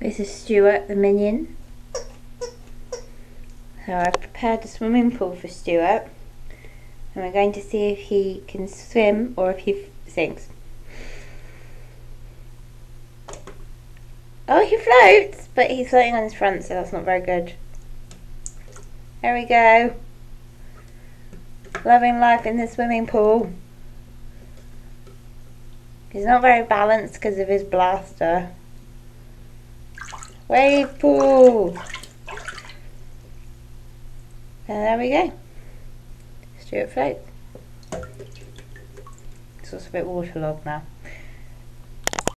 This is Stuart, the minion. So I've prepared a swimming pool for Stuart. And we're going to see if he can swim or if he sinks. Oh, he floats, but he's floating on his front, so that's not very good. There we go. Loving life in the swimming pool. He's not very balanced because of his blaster. Wave pool! And there we go. Stuart floats. It's a bit waterlogged now.